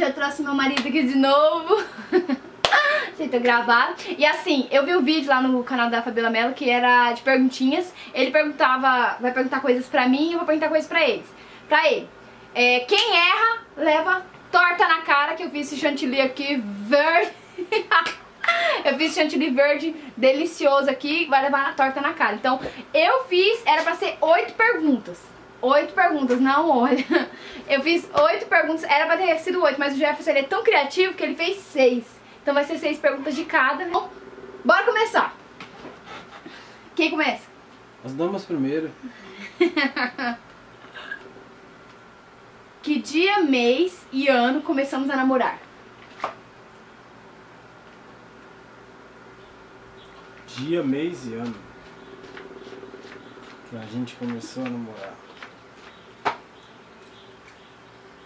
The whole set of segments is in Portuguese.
Eu trouxe meu marido aqui de novo. Aceitou gravar. E assim, eu vi um vídeo lá no canal da Fabiola Mello que era de perguntinhas. Ele perguntava, vai perguntar coisas pra mim e eu vou perguntar coisas pra eles. Pra ele. É, quem erra, leva torta na cara, que eu fiz esse chantilly aqui verde. eu fiz chantilly verde delicioso aqui, vai levar a torta na cara. Então, eu fiz, era pra ser oito perguntas. Oito perguntas, não olha. Eu fiz oito perguntas, era pra ter sido oito, mas o Jefferson ele é tão criativo que ele fez seis. Então vai ser seis perguntas de cada. Bom, bora começar. Quem começa? As damas primeiro. que dia, mês e ano começamos a namorar? Dia, mês e ano. Que a gente começou a namorar.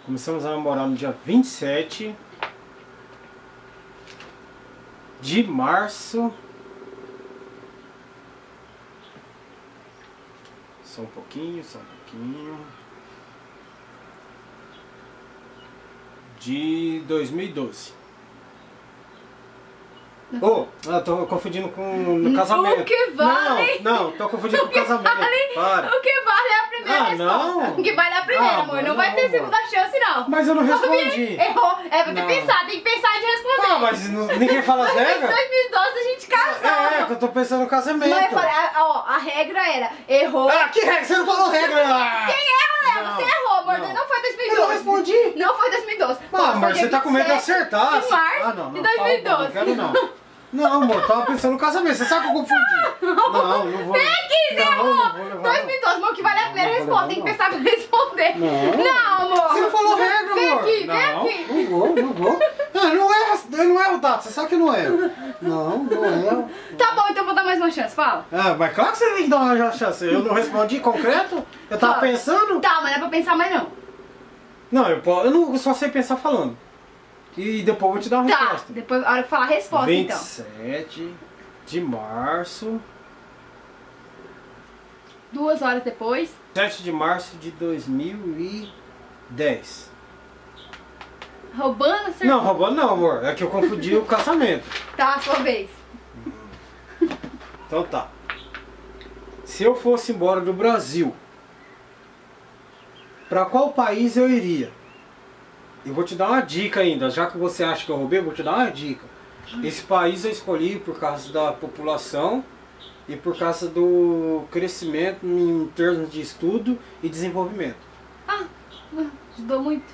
Começamos a namorar no dia 27 de março. Só um pouquinho, só um pouquinho. De 2012. Oh, ah, tô confundindo com no casamento. O que vale? Não, não, tô confundindo com casamento. Vale, Para. O que vale primeira Ah, resposta. não. Que é a primeira, Ah, amor. mas Não vai não, ter segunda chance, não. Mas eu não respondi. Errou. É pra ter Não. pensado. Tem que pensar de responder. Ah, mas não- ninguém fala as Mas em regras? 2012 a gente casou. É, que eu tô pensando no casamento. Mas eu falei, ah, ó, a regra era, errou. Ah, que regra? Você não falou regra! Ah! Quem erra, Léo? Não, Você errou, amor. Não, não. foi Eu 2012. não respondi. Não foi 2012. Ah, mas você tá com medo de 27 acertar. De março ah, não, de não. bom, 2012. Não quero não. Não, amor, tava pensando no casamento. Você sabe que eu confundi. Não, não vou. Vem aqui, Zé Não, errou. não vou levar. 2012, amor, que vale a primeira resposta. levar, Tem que pensar pra responder. Não. Não, amor. Você não falou regra, Vem amor. aqui, vem não, aqui. Não vou, não vou. Ah, não erro, eu não erro, Tato. Você sabe que eu não erro. Não, não erro. Tá bom, então eu vou dar mais uma chance. Fala. Ah, mas claro que você tem que dar uma chance. Eu não respondi concreto? Eu tava Tá. pensando? Tá, mas não é pra pensar mais não. Não, eu, eu não eu só sei pensar falando. E depois eu vou te dar uma Tá, resposta. depois a hora que falar a resposta, então. 27 de março. Duas horas depois. 7 de março de 2010. Roubando, acertou. Não, roubando não, amor. É que eu confundi o casamento. Tá, sua vez. Então tá. Se eu fosse embora do Brasil, pra qual país eu iria? Eu vou te dar uma dica ainda, já que você acha que eu roubei, eu vou te dar uma dica. Esse país eu escolhi por causa da população e por causa do crescimento em termos de estudo e desenvolvimento. Ah, ajudou muito.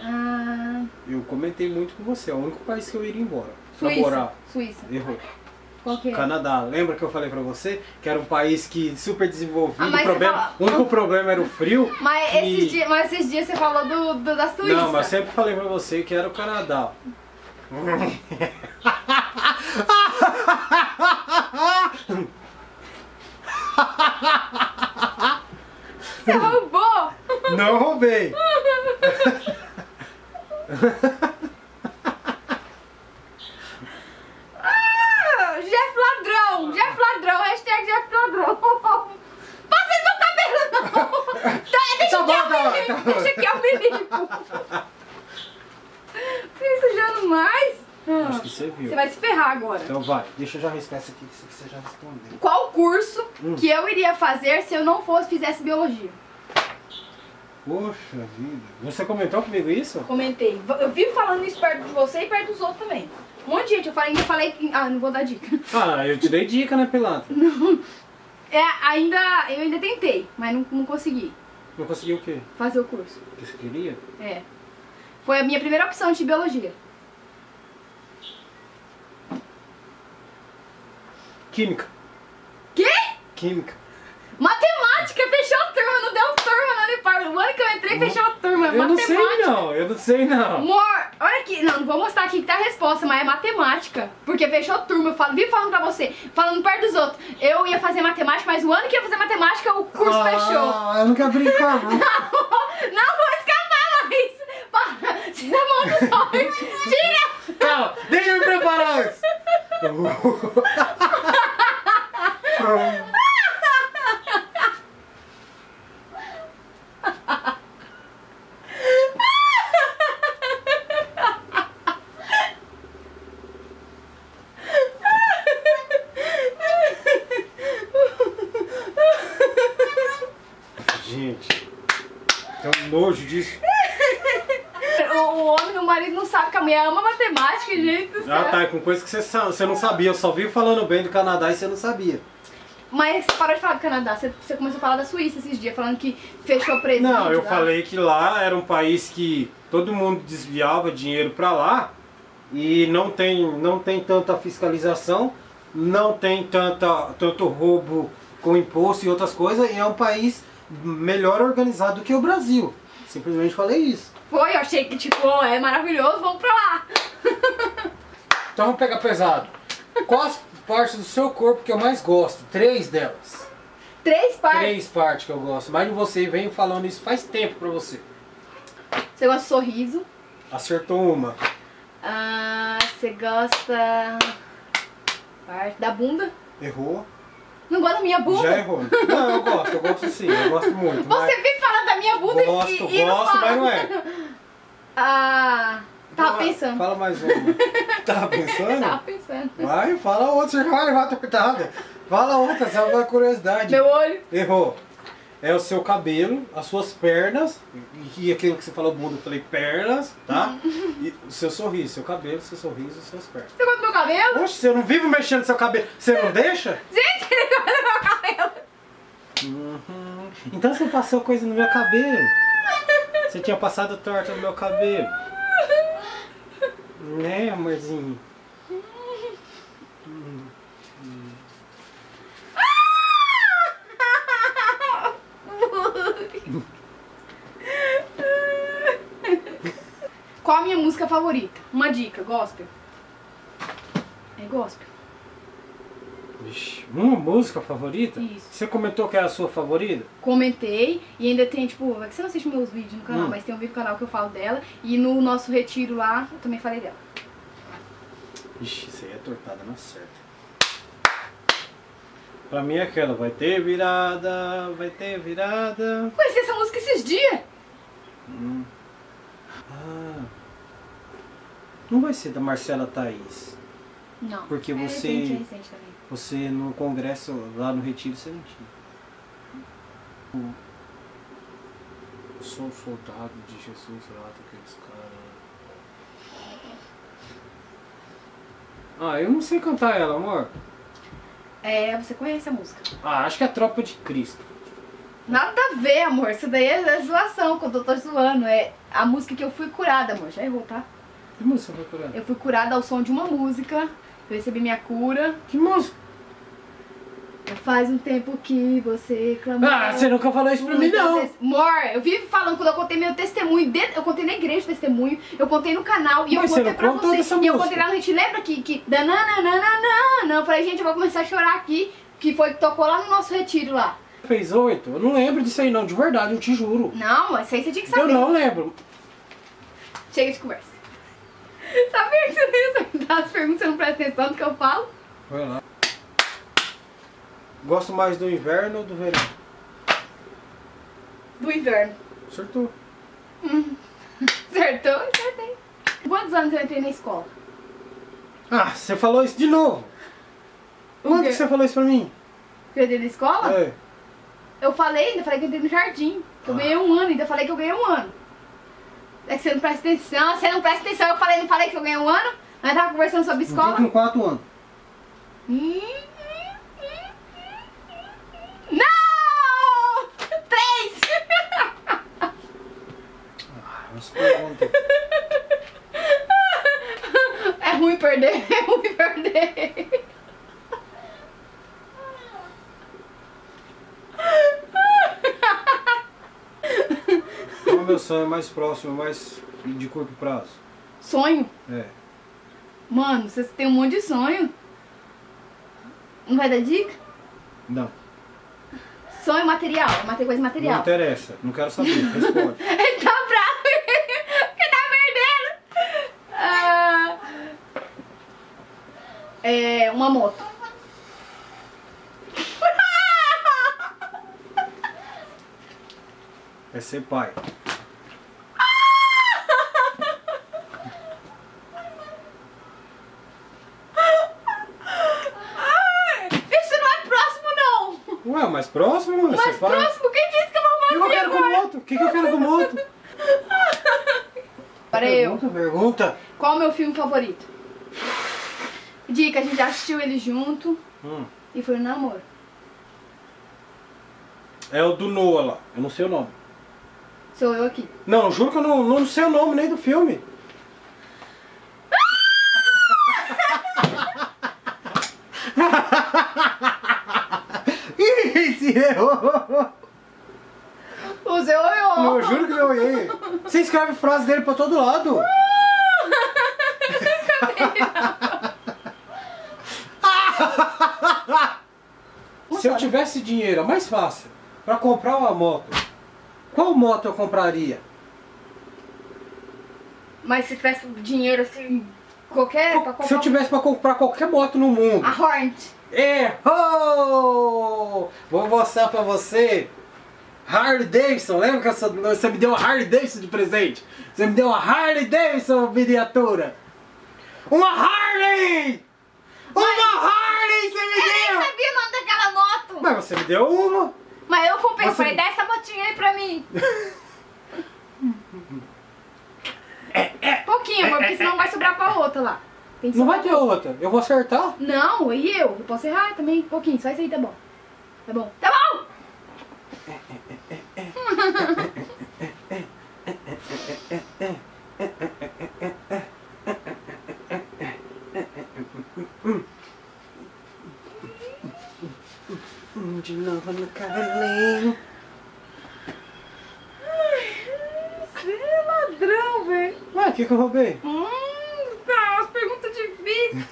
Ah, Eu comentei muito com você, é o único país que eu iria embora. Suíça. morar. Suíça. Errou. Qual que é? Canadá. Lembra que eu falei pra você que era um país que super desenvolvido, Ah, o, problema, fala- o único problema era o frio? Mas, que- esses dias, mas esses dias você falou do, do- da Suíça. Não, mas sempre falei pra você que era o Canadá. Você roubou! Não roubei. Ah, Jeff Ladrão! Jeff Ladrão! Hashtag Jeff Ladrão! Passa meu cabelo não! Tá, deixa Tá eu bom, tá tá. Deixa que eu me limpo! Fica sujando mais? Ah, Acho que você viu. Você vai se ferrar agora. Então vai, deixa eu já arriscar essa aqui, isso aqui você já respondeu. Qual curso Hum. que eu iria fazer se eu não fosse fizesse biologia? Poxa vida. Você comentou comigo isso? Comentei. Eu vivo falando isso perto de você e perto dos outros também. Um monte de gente, eu falei, ainda falei que. Ah, não vou dar dica. Ah, eu te dei dica, né, Pilantra? É, ainda. Eu ainda tentei, mas não, não consegui Não conseguiu o quê? fazer o curso. Que você queria? É. Foi a minha primeira opção de biologia. Química. Quê? Química. Matemática, fechou a turma, não deu turma na Unipar. O ano que eu entrei, fechou a turma. Eu não matemática. sei não, eu não sei não. Amor, olha aqui, não, não vou mostrar aqui que tá a resposta, mas é matemática. Porque fechou a turma, eu falo, vivo falando pra você, falando perto dos outros. Eu ia fazer matemática, mas o ano que eu ia fazer matemática, o curso fechou. Ah, eu não quero brincar, não. Não, não vou escapar mais. Para, tira a mão do sol. Tira. Calma, deixa eu me preparar antes. Tem um nojo disso. o homem, o marido não sabe que a mulher ama matemática, gente. Ah, tá. É com coisa que você, você não sabia. Eu só vi falando bem do Canadá e você não sabia. Mas você parou de falar do Canadá, você, você começou a falar da Suíça esses dias, falando que fechou presídio. Não, eu lá. falei que lá era um país que todo mundo desviava dinheiro pra lá e não tem, não tem tanta fiscalização, não tem tanta, tanto roubo com imposto e outras coisas, e é um país melhor organizado do que o Brasil. Simplesmente falei isso. Foi, eu achei que, tipo, é maravilhoso, vamos pra lá. Então vamos pegar pesado. Quais partes do seu corpo que eu mais gosto? Três delas. Três partes. Três partes que eu gosto. Mas de você venho falando isso faz tempo pra você. Você gosta de sorriso. Acertou uma. Ah, você gosta... Parte da bunda. Errou. Não gosta da minha bunda? Já errou. Não, eu gosto, eu gosto sim, eu gosto muito. Você vive falando da minha bunda Gosto, e, e gosto, fala. mas não é. Ah, tava Fala- pensando. Fala mais uma. Tava pensando? Tava pensando. Vai, fala outra, você vai levar a apertada. Fala outra, só uma curiosidade. Meu olho. Errou. É o seu cabelo, as suas pernas, e aquilo que você falou bunda, eu falei pernas, tá? E o seu sorriso, seu cabelo, seu sorriso suas pernas. Você gosta do meu cabelo? Poxa, você não vive mexendo no seu cabelo, você não deixa? Gente, ele gosta do meu cabelo. Uhum. Então você passou coisa no meu cabelo. Você tinha passado torta no meu cabelo. Né, amorzinho? Qual a minha música favorita? Uma dica, gospel. É gospel. Vixe, uma música favorita? Isso. Você comentou que é a sua favorita? Comentei e ainda tem, tipo, é que você não assiste meus vídeos no canal, Hum. mas tem um vídeo no canal que eu falo dela. E no nosso retiro lá, eu também falei dela. Vixe, isso aí é tortada na certa. Pra mim é aquela, vai ter virada, vai ter virada. Conheci essa música esses dias. Hum. Ah. Não vai ser da Marcela Thaís. Não. Porque é você- Recente, é recente também. Você no congresso, lá no retiro, você não tinha. Eu sou um soldado de Jesus lá daqueles caras. Ah, eu não sei cantar ela, amor. É, você conhece a música. Ah, acho que é Tropa de Cristo. Nada a ver, amor. Isso daí é zoação, quando eu tô zoando. É a música que eu fui curada, amor. Já errou, tá? Que música foi ela? Eu fui curada ao som de uma música. Eu recebi minha cura. Que música? Faz um tempo que você clamou. Ah, você nunca falou isso pra mim, não. Amor, eu vivo falando quando eu contei meu testemunho. dentro- eu contei na igreja o testemunho. Eu contei no canal e Mas eu você contei não pra você. dessa E eu contei lá no gente. Lembra que. que dananana, eu falei, gente, eu vou começar a chorar aqui. Que foi que tocou lá no nosso retiro lá. Fez oito? Eu não lembro disso aí, não, de verdade, eu te juro. Não, mas isso aí você tinha que Eu saber. não lembro. Chega de conversa. Sabia que você não ia acertar as perguntas, você não presta atenção no que eu falo? Vai lá. Gosto mais do inverno ou do verão? Do inverno. Acertou. Acertou? Acertei. Quantos anos eu entrei na escola? Ah, você falou isso de novo. Quando que você falou isso pra mim? Eu entrei na escola? É. Eu falei, ainda falei que eu entrei no jardim. Que eu Ah. ganhei um ano, ainda falei que eu ganhei um ano. É que você não presta atenção, você não presta atenção. Eu falei, não falei que eu ganhei um ano? Nós tava conversando sobre escola. Com 4 anos. Hum, Não! Três! Ah, mas pergunta. É ruim perder, é ruim perder. É mais próximo, mais de curto prazo? Sonho? É. Mano, vocês têm um monte de sonho. Não vai dar dica? Não. Sonho material, mate- coisa Não material. interessa. Não quero saber. Responde. Ele tá bravo porque tá perdendo. Ah, é uma moto. É ser pai. Isso não é próximo, não. Ué, mais próximo, é Mais próximo, quem disse que eu vou O que eu quero com agora? moto? O que, que eu quero com moto? Agora eu. pergunta, pergunta. Qual é o meu filme favorito? Dica, a gente já assistiu ele junto Hum. e foi no namoro. É o do Noah lá. Eu não sei o nome. Sou eu aqui. Não, juro que eu não, não sei o nome nem do filme. Ih, se errou! O seu eu. Eu juro que eu errei. Você escreve frase dele pra todo lado. Se eu tivesse dinheiro, é mais fácil, pra comprar uma moto, qual moto eu compraria? Mas se tivesse dinheiro assim, qualquer. pra comprar Se eu tivesse pra comprar qualquer moto no mundo. A Hornet. Errou! Vou mostrar pra você. Harley Davidson, lembra que essa- você me deu uma Harley Davidson de presente? Você me deu uma Harley Davidson miniatura. Uma Harley! Uma Harley você me Eu nem deu! sabia o nome daquela moto. Mas você me deu uma. Mas eu comprei, eu Você- falei, dá essa motinha aí pra mim. Pouquinho, amor, porque senão vai sobrar pra outra lá. Não vai ter outra. Eu vou acertar. Não, e eu? Eu posso errar também, um pouquinho, só isso aí tá bom. Tá bom. Tá bom! De novo no cabelinho. Você é ladrão, velho. Ué, o que, que eu roubei? Hum, tá, as perguntas difíceis.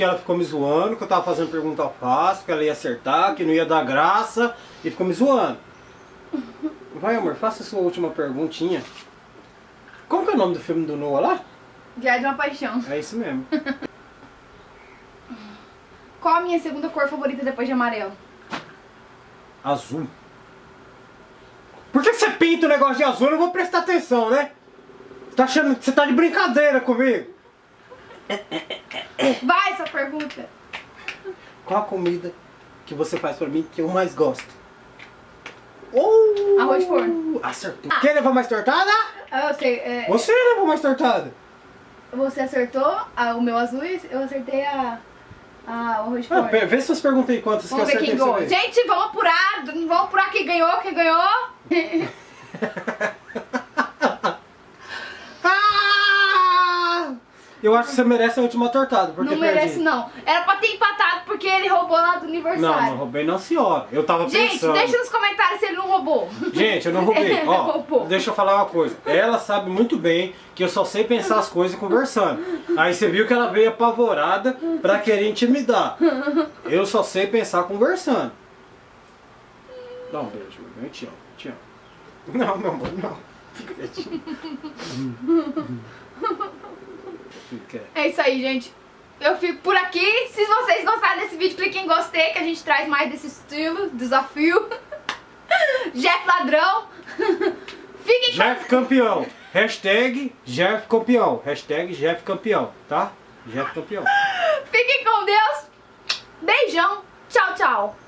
Porque ela ficou me zoando, que eu tava fazendo pergunta fácil, que ela ia acertar, que não ia dar graça, e ficou me zoando. Vai, amor, faça a sua última perguntinha. Como que é o nome do filme do Noah lá? Diário de uma paixão. É isso mesmo. Qual a minha segunda cor favorita depois de amarelo? Azul. Por que que você pinta o negócio de azul? Eu não vou prestar atenção, né? Você tá achando que você tá de brincadeira comigo? Vai, essa pergunta. Qual a comida que você faz pra mim que eu mais gosto? Oh! Arroz de forno. Acertou. Quem levou mais tortada? Ah, Eu sei, é, Você levou mais tortada. você acertou ah, o meu azul e eu acertei a, a, o arroz de Ah, vê suas perguntas aí, quantas Vamos que eu ver quem acertei. Gente, vamos apurar. Vamos apurar quem ganhou, quem ganhou. Eu acho que você merece a última tortada, por Não merece, perdido. não. Era pra ter empatado porque ele roubou lá do Não, aniversário. não roubei não, senhora. Eu tava Gente, pensando. deixa nos comentários se ele não roubou. Gente, eu não roubei. Ó, roubou. deixa eu falar uma coisa. Ela sabe muito bem que eu só sei pensar as coisas conversando. Aí você viu que ela veio apavorada pra querer intimidar. Eu só sei pensar conversando. Dá um beijo. Eu te amo, te amo. Não, meu amor, não. Fica quietinho. Fica. É isso aí, gente. Eu fico por aqui. Se vocês gostaram desse vídeo, clique em gostei que a gente traz mais desse estilo, desafio. Jeff Ladrão. Fiquem Jeff campeão. Hashtag Jeff campeão. Hashtag Jeff campeão, tá? Jeff campeão. Fiquem com Deus. Beijão. Tchau, tchau.